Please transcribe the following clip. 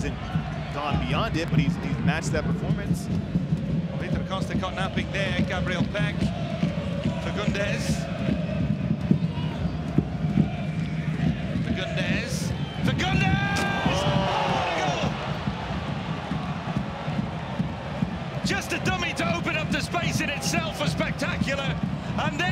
hasn't gone beyond it, but he's, he's matched that performance. Peter Costa caught napping there. Gabriel Pec. Fagundez. Fagundez. Fagundez! Oh. Just a dummy to open up the space in itself was spectacular. And then.